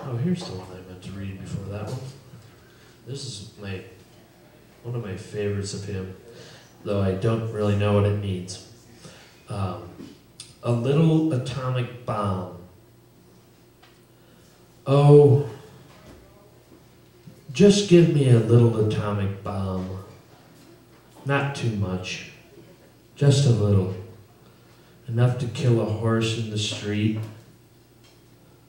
Oh, here's the one I meant to read before that one. This is my one of my favorites of him, though I don't really know what it means. Um, a little atomic bomb. Oh, just give me a little atomic bomb. Not too much, just a little. Enough to kill a horse in the street,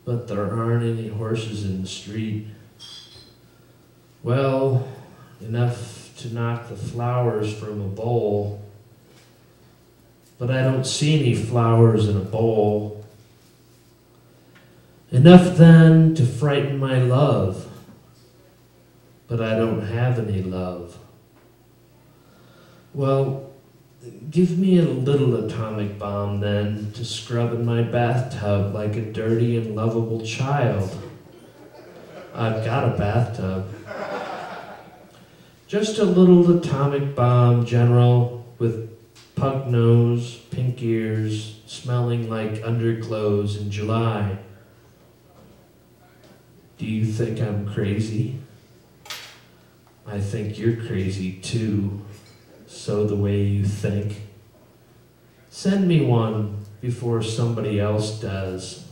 but there aren't any horses in the street. Well, enough to knock the flowers from a bowl, but I don't see any flowers in a bowl. Enough then to frighten my love, but I don't have any love. Well, give me a little atomic bomb then to scrub in my bathtub like a dirty and lovable child. I've got a bathtub. Just a little atomic bomb, General, with pug nose, pink ears, smelling like underclothes in July. Do you think I'm crazy? I think you're crazy too so the way you think. Send me one before somebody else does.